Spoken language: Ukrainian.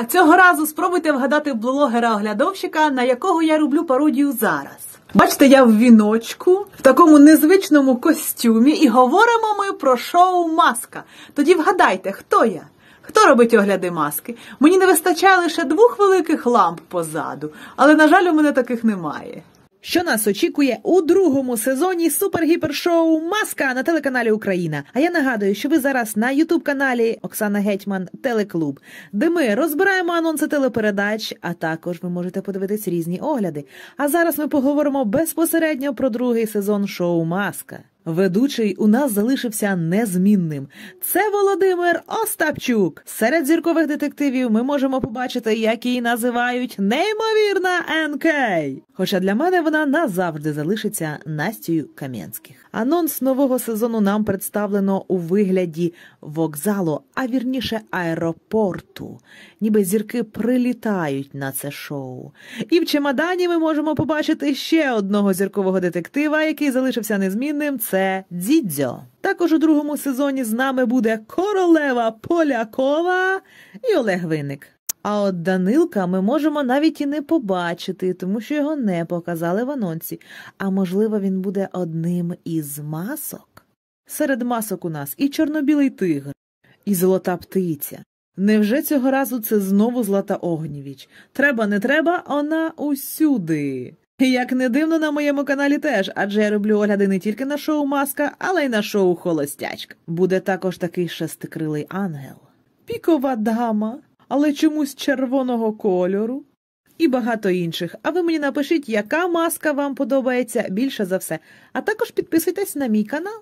А цього разу спробуйте вгадати блогера-оглядовщика, на якого я роблю пародію зараз. Бачите, я в віночку, в такому незвичному костюмі, і говоримо ми про шоу Маска. Тоді вгадайте, хто я? Хто робить огляди маски? Мені не вистачає лише двох великих ламп позаду, але, на жаль, у мене таких немає. Що нас очікує у другому сезоні супергіпершоу Маска на телеканалі Україна. А я нагадую, що ви зараз на Ютуб каналі Оксана Гетьман Телеклуб, де ми розбираємо анонси телепередач, а також ви можете подивитись різні огляди. А зараз ми поговоримо безпосередньо про другий сезон шоу Маска. Ведучий у нас залишився незмінним. Це Володимир Остапчук. Серед зіркових детективів ми можемо побачити, як її називають неймовірна НК. Хоча для мене вона назавжди залишиться Настю Кам'янських. Анонс нового сезону нам представлено у вигляді вокзалу, а вірніше аеропорту. Ніби зірки прилітають на це шоу. І в чемодані ми можемо побачити ще одного зіркового детектива, який залишився незмінним. Це Дзідзьо. Також у другому сезоні з нами буде королева Полякова і Олег Винник. А от Данилка ми можемо навіть і не побачити, тому що його не показали в анонсі. А можливо, він буде одним із масок. Серед масок у нас і чорнобілий тигр, і золота птиця. Невже цього разу це знову Злата Огнєвіч? Треба, не треба, вона усюди. Як не дивно на моєму каналі теж, адже я роблю огляди не тільки на шоу Маска, але й на шоу Холостячка. Буде також такий шестикрилий ангел, пікова дама, але чомусь червоного кольору. І багато інших. А ви мені напишіть, яка маска вам подобається більше за все. А також підписуйтесь на мій канал.